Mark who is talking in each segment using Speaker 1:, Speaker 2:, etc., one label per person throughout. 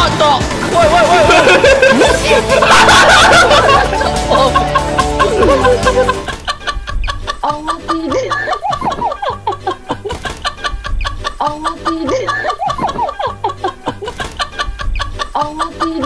Speaker 1: ーっとおいおいおいおいまていであまてであまてで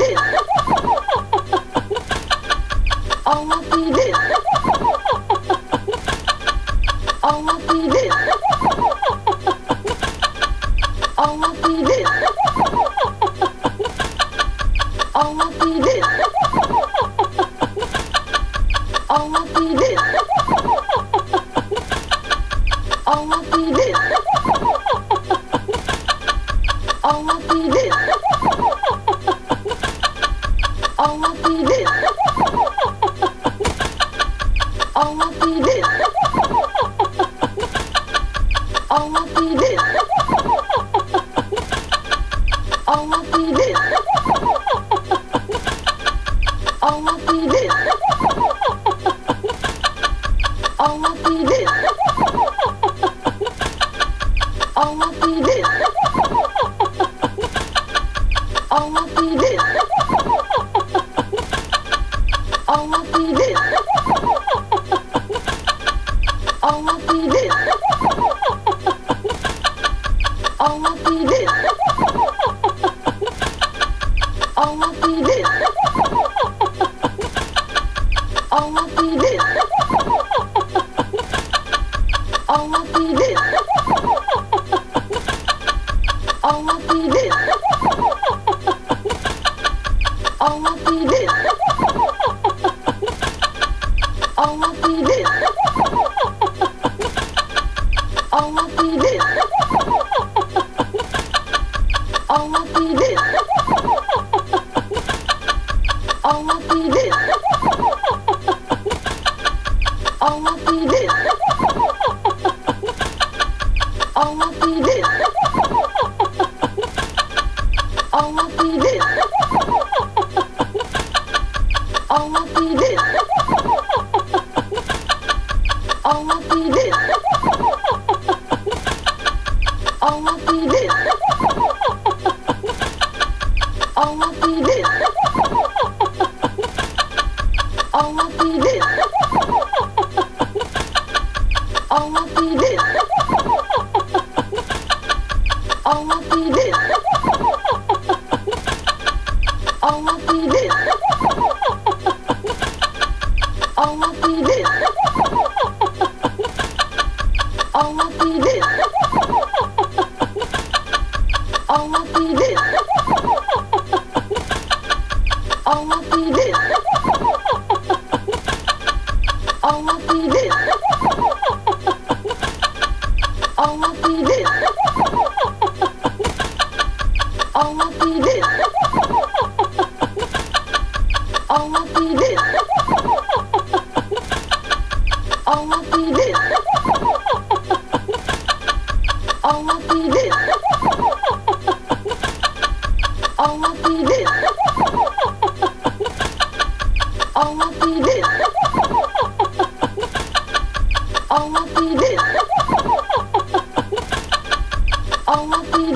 Speaker 1: 奥比德，奥比德，奥比德。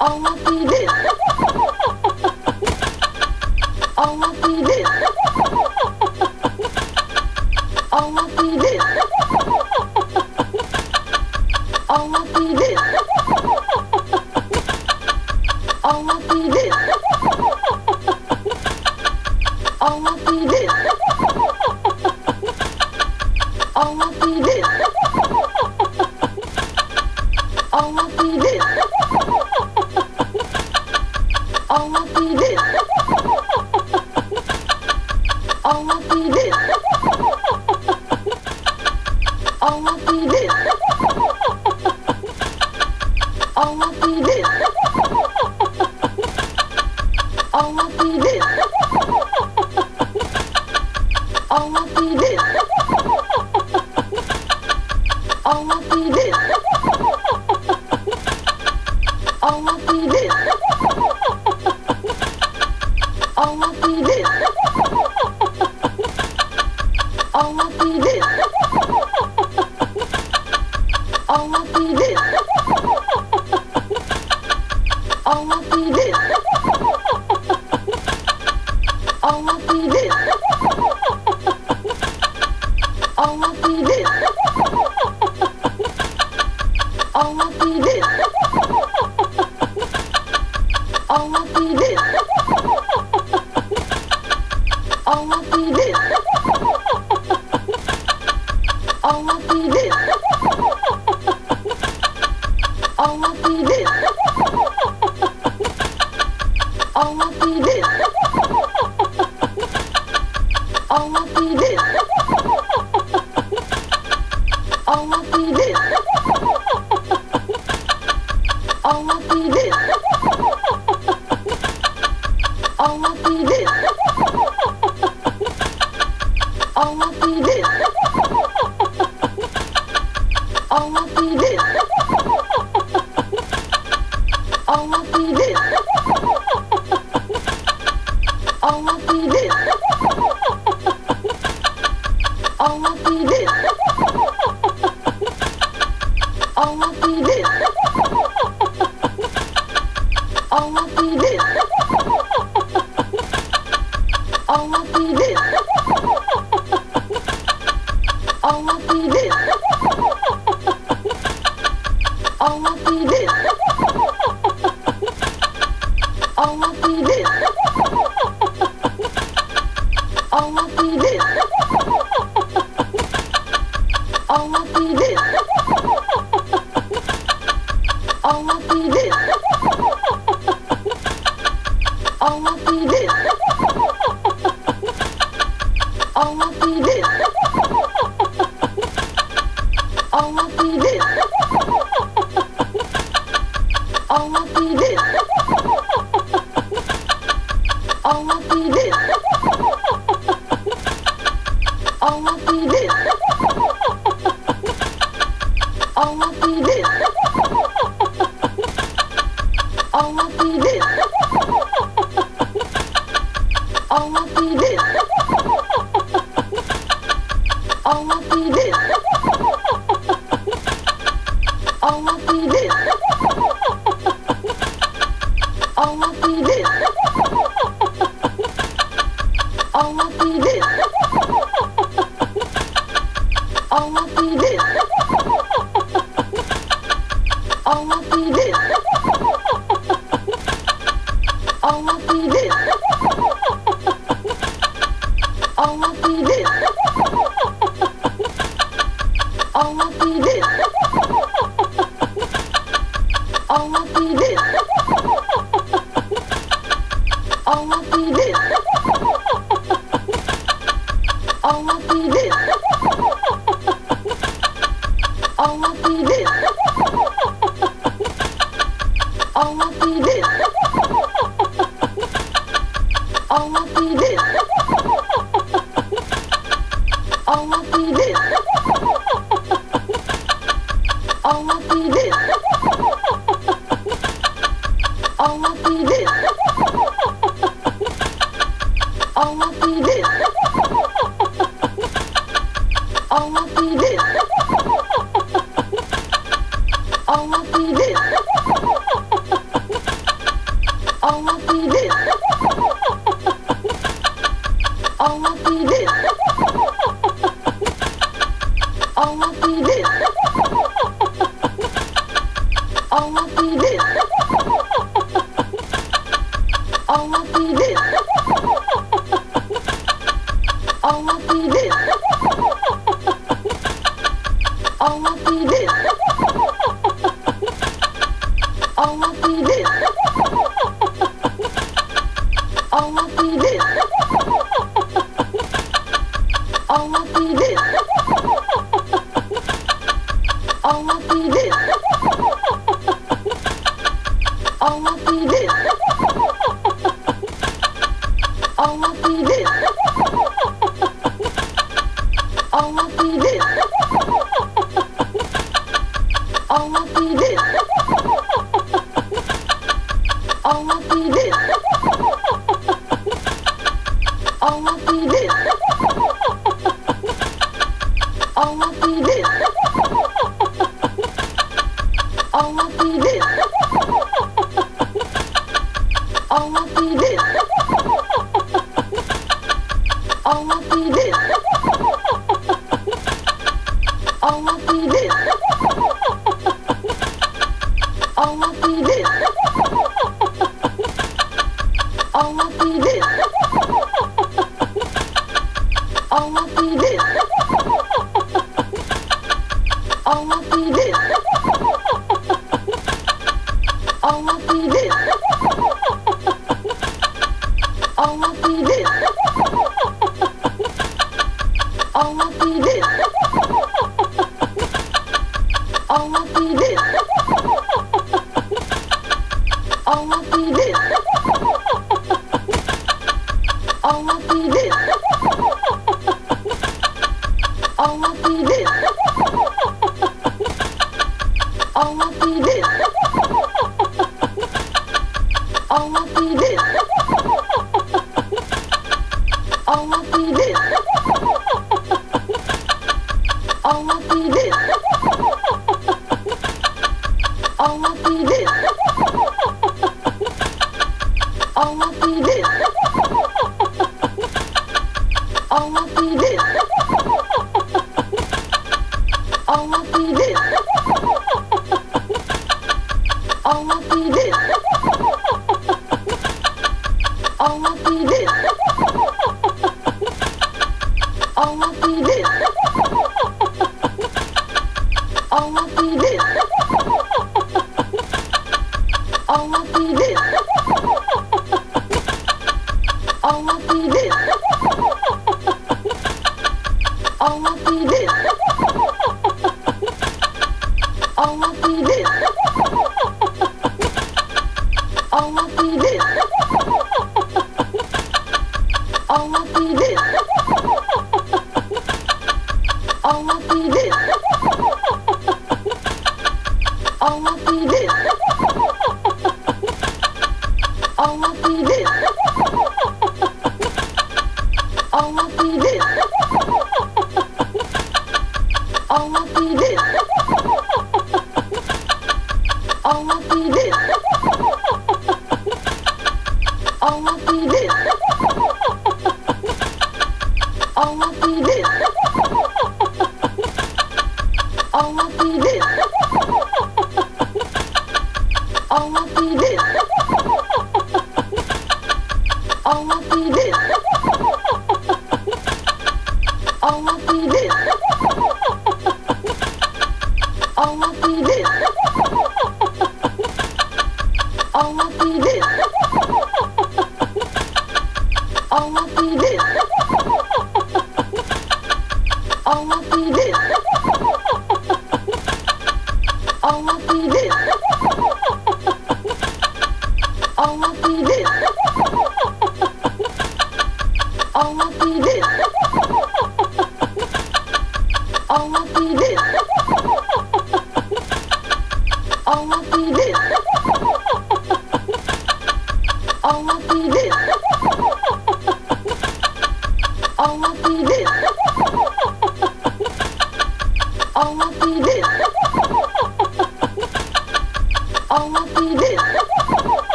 Speaker 1: all of the 奥迪，奥迪，奥迪。need it. Allah bildi. Allah bildi. Allah bildi. Allah bildi. Allah iyidir. Allah iyidir. Allah iyidir.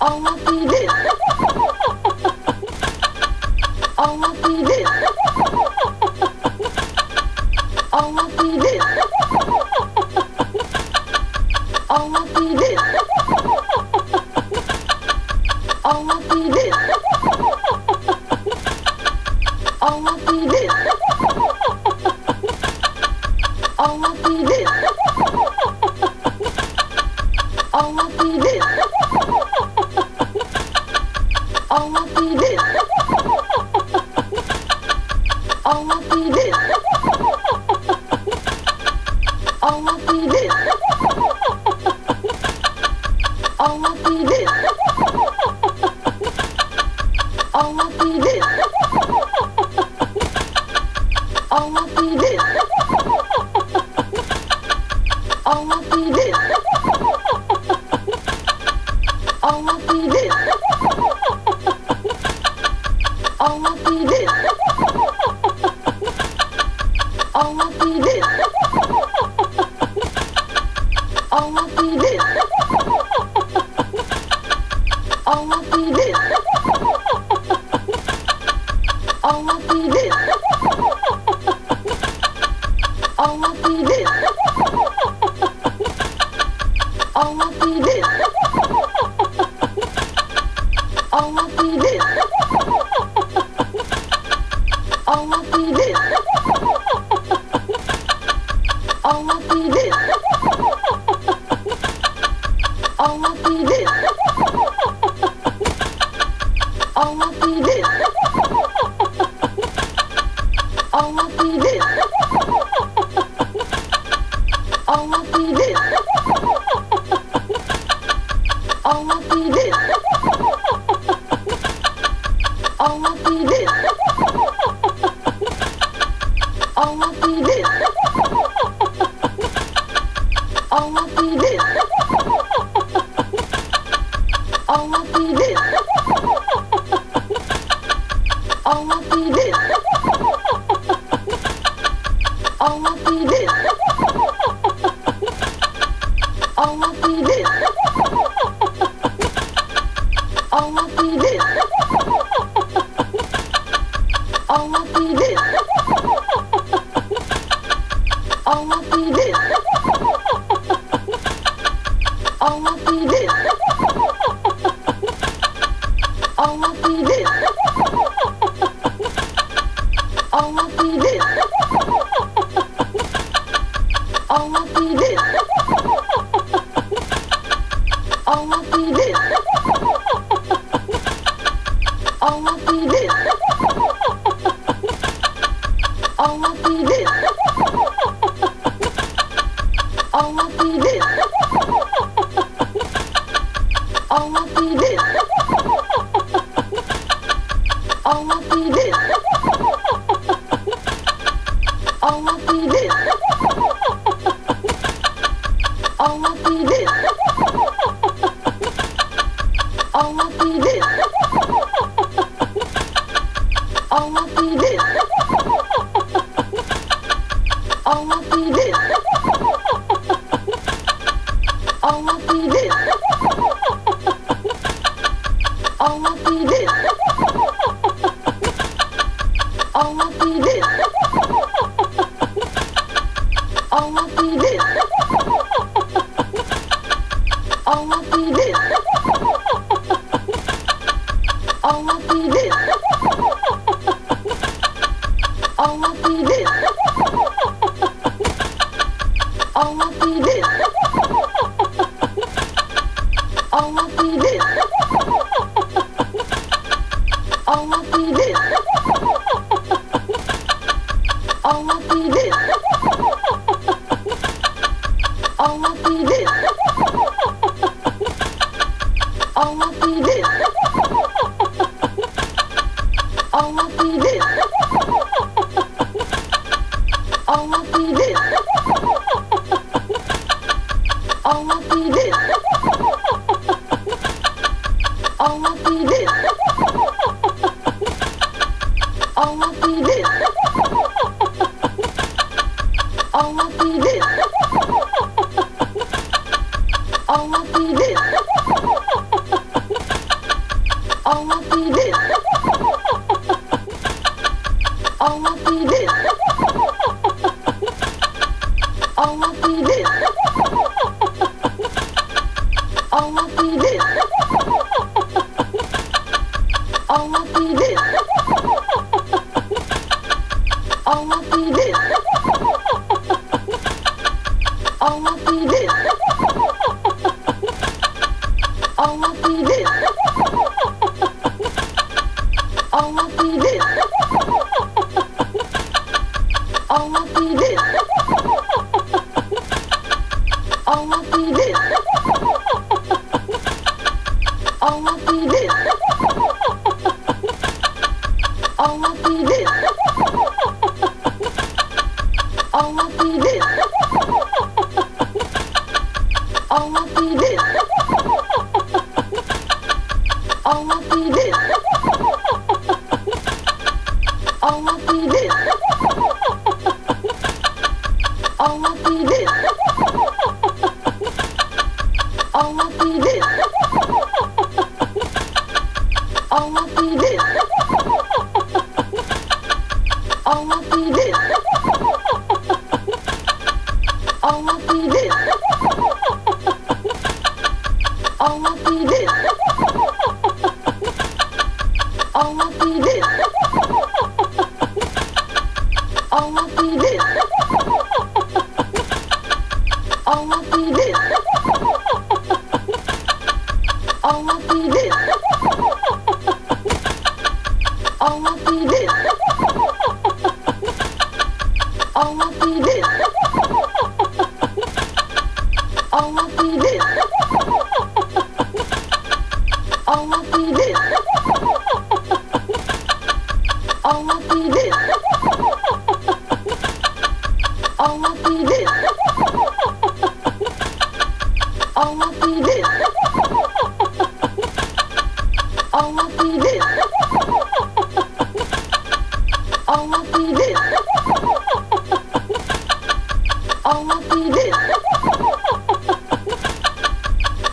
Speaker 1: 哦，对。哈哈哈！奥比，奥比，奥比。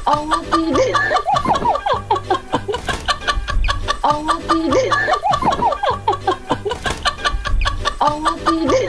Speaker 1: 奥比，奥比，奥比。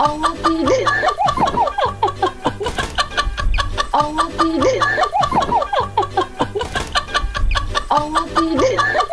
Speaker 1: 奥比，奥比，奥比。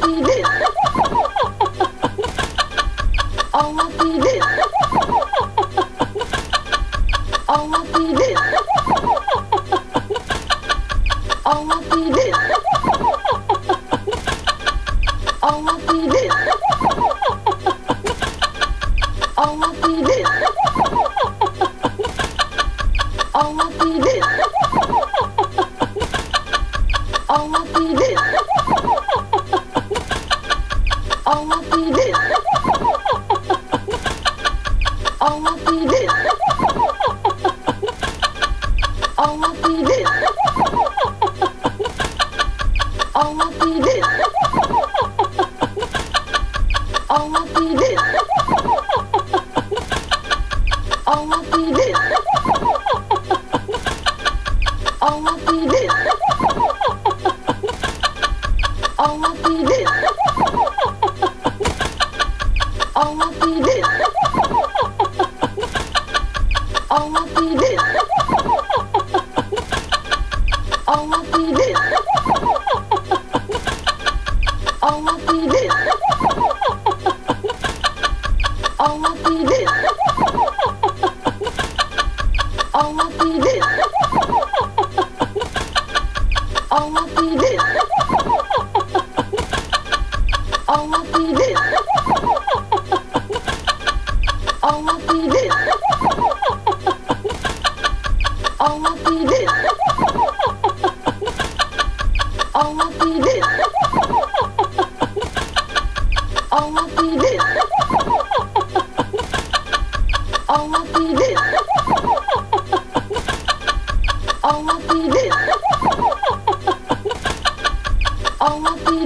Speaker 1: 阿妈，阿妈，阿妈，阿妈。Allah tidak Allah tidak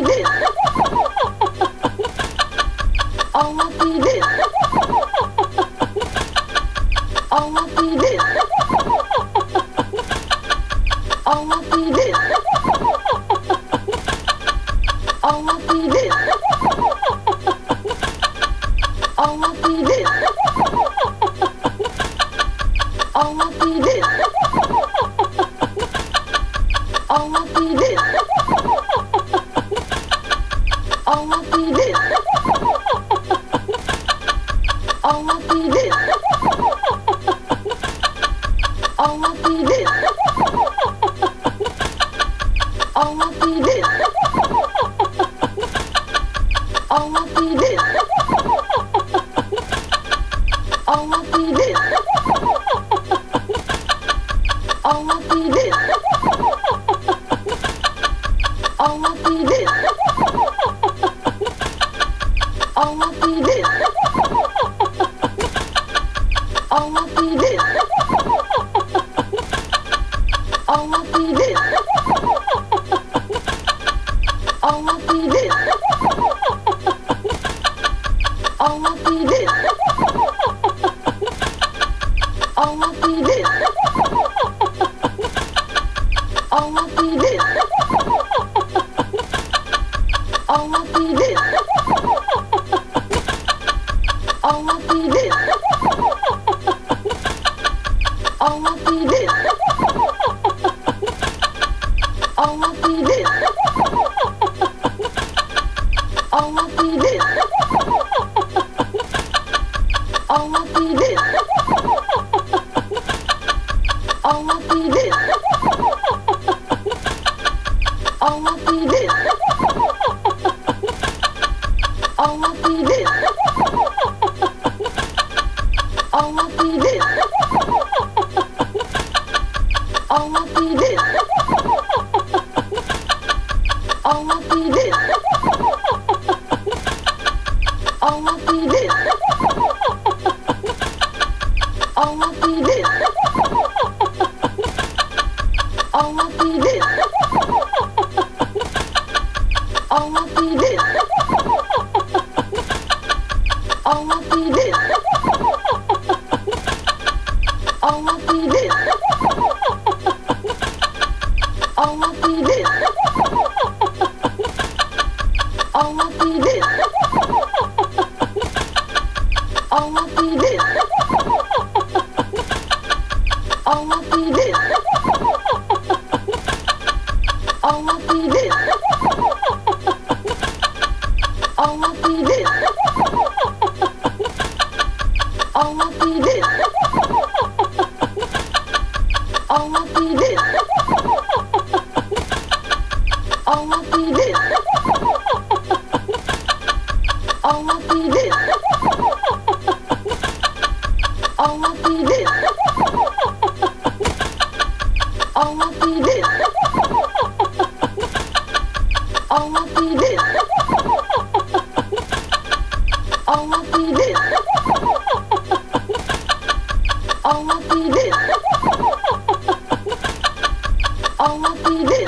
Speaker 1: all of Allah tidak. Allah tidak. Allah tidak.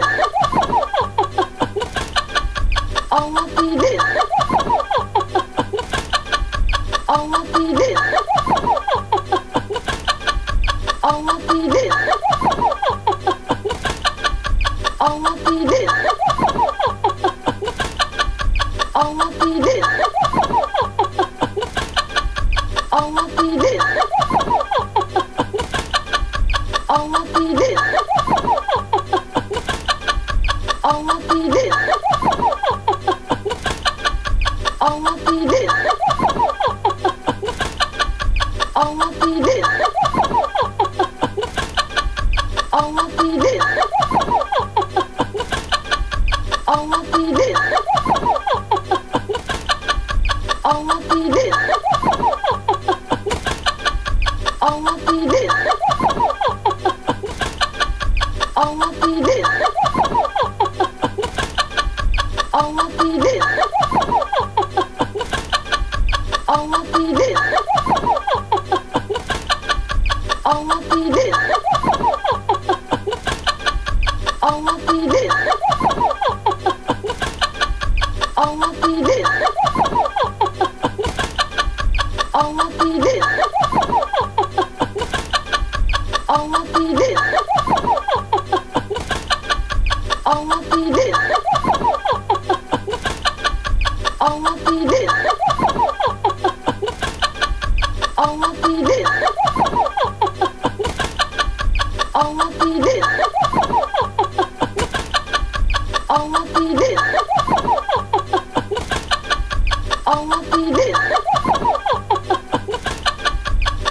Speaker 1: Yeah.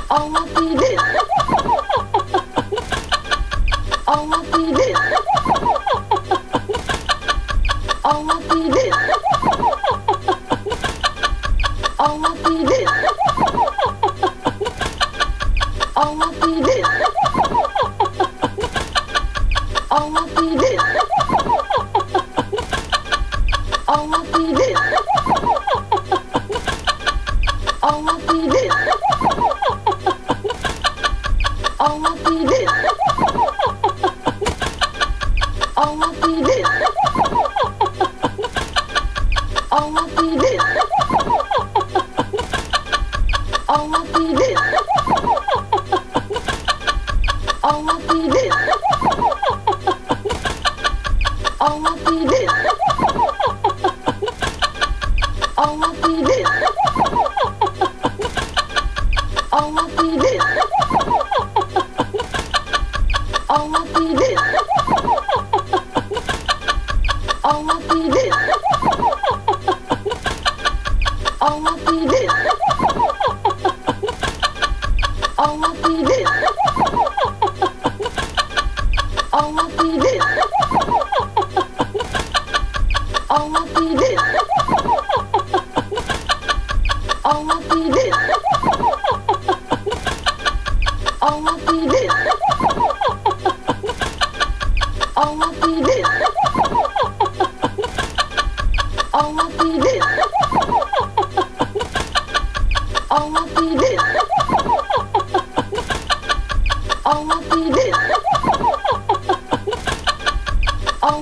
Speaker 1: 奥比的，奥比的，奥比的。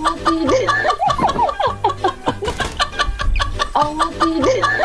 Speaker 1: 阿嚏！阿嚏！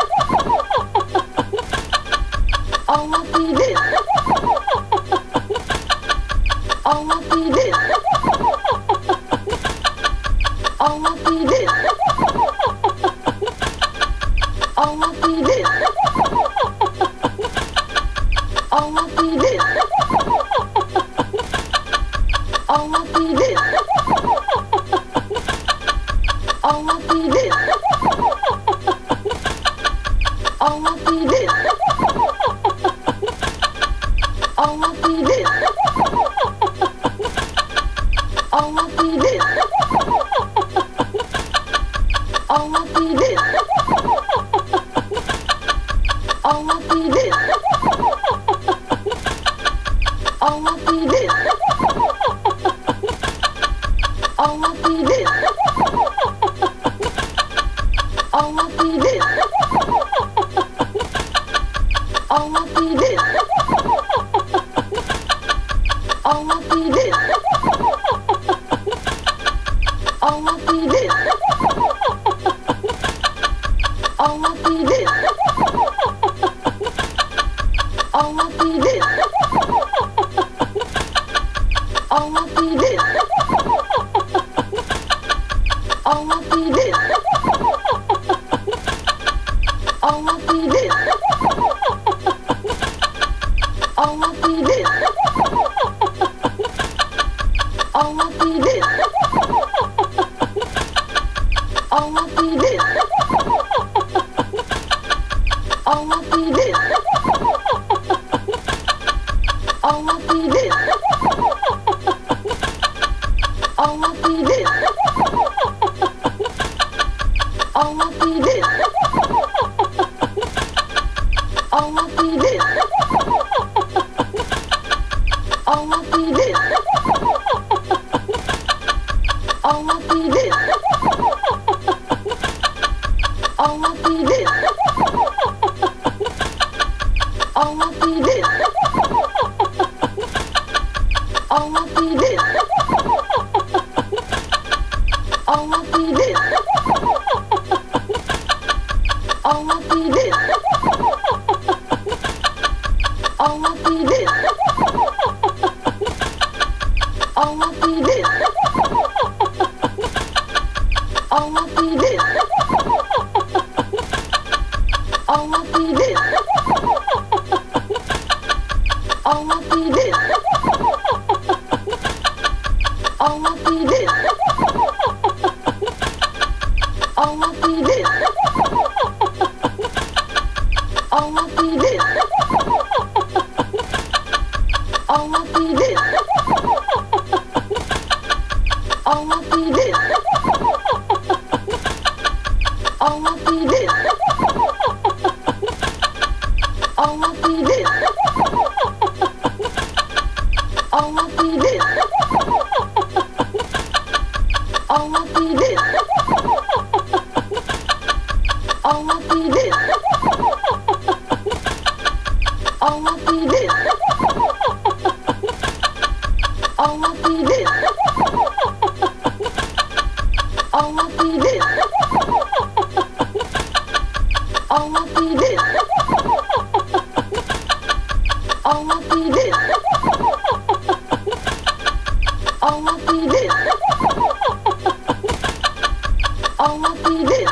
Speaker 1: 奥秘的，奥秘的。Allah bildi. Allah bildi. Allah bildi. Allah bildi. Allah bildi.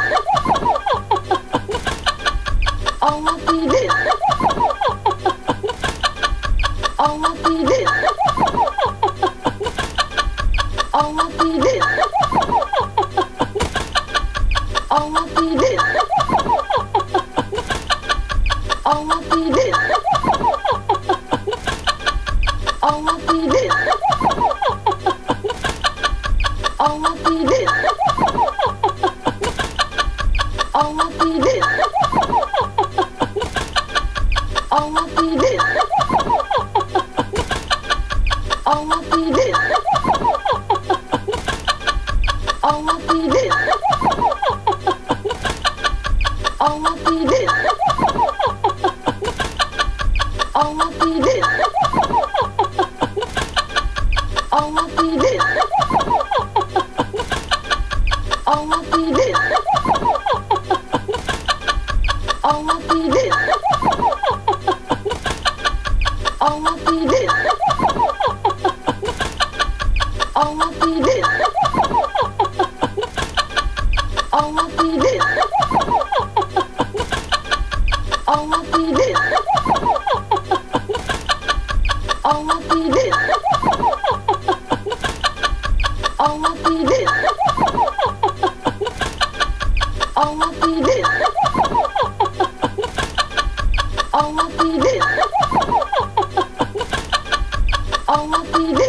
Speaker 1: I'll be.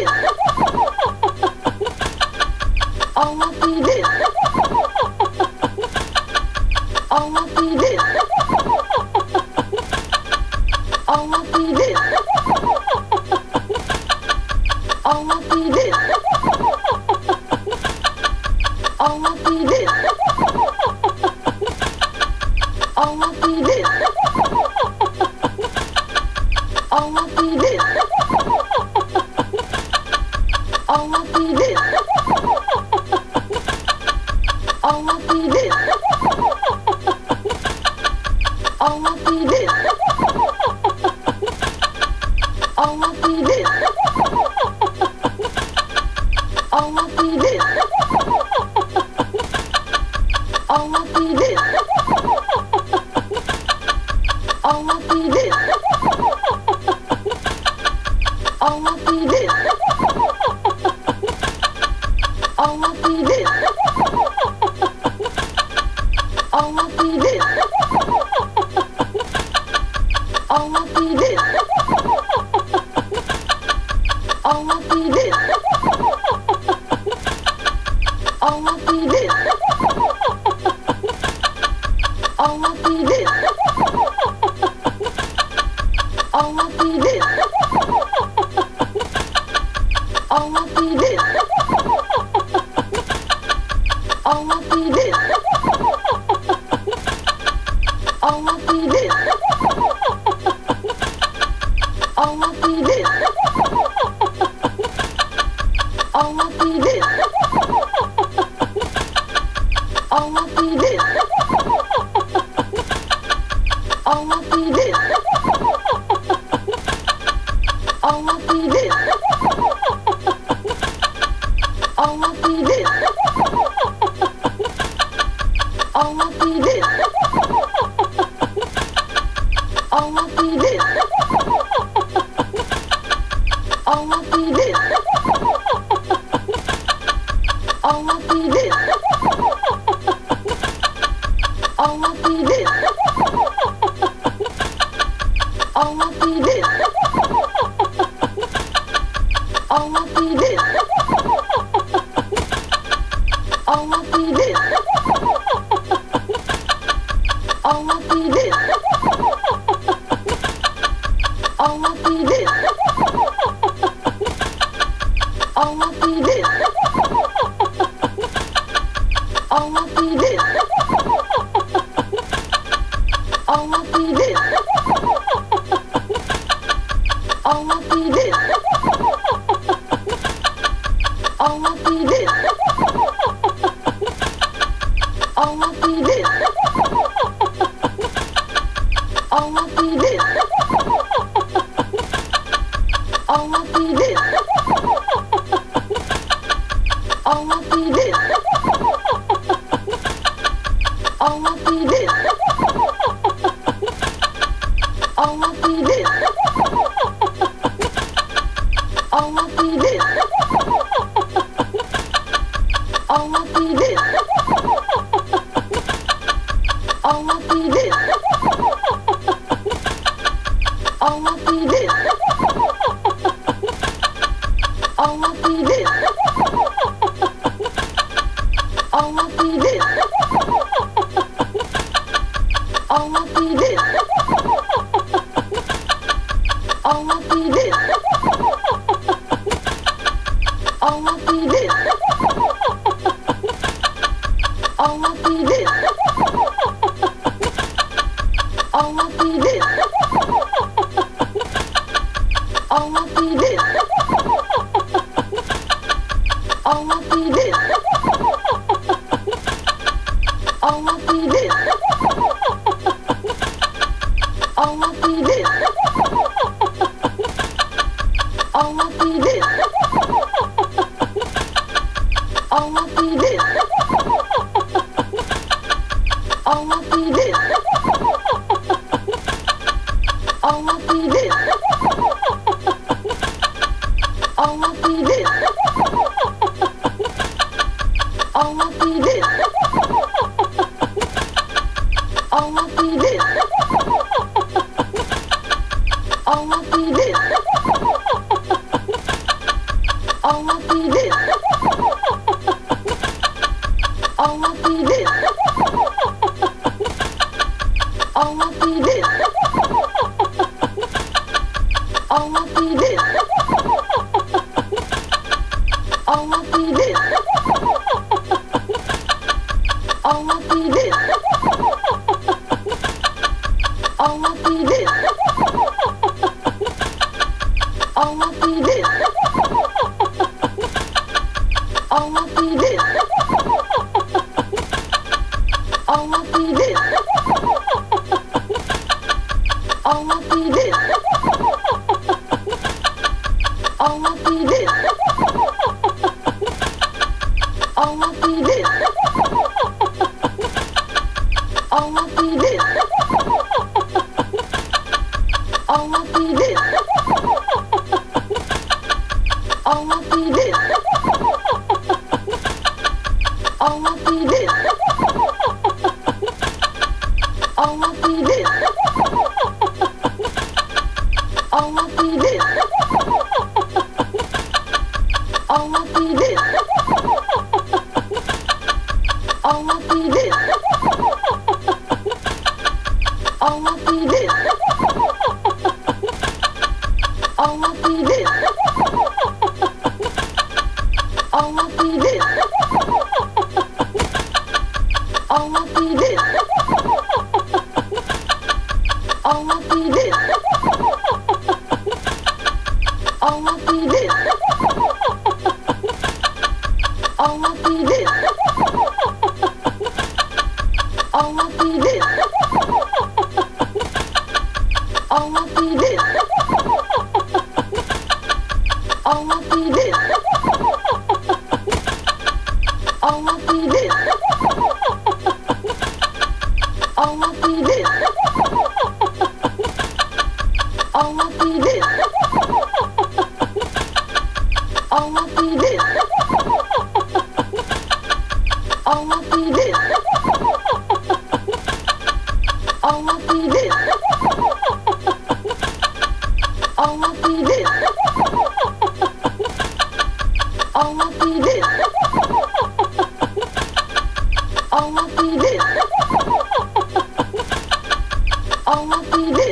Speaker 1: 阿妈，弟弟，阿妈，弟弟。てる慌てる All we do. All we do. All we do. All we do.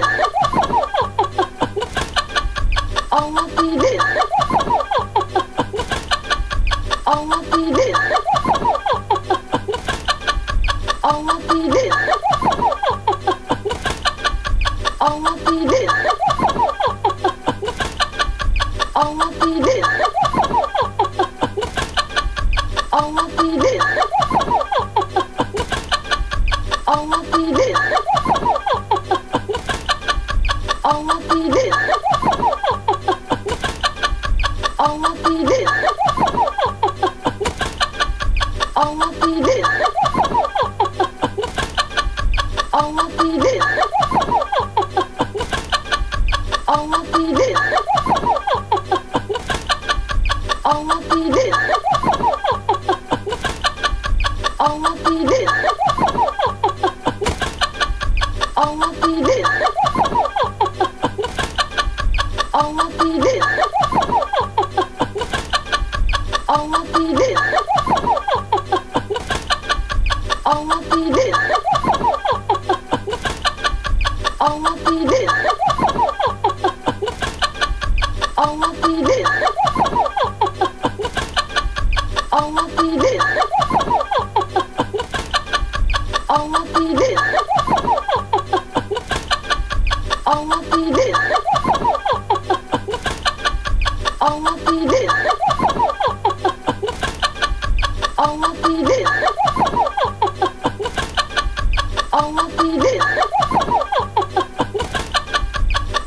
Speaker 1: Allah tidak.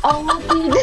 Speaker 1: Allah tidak.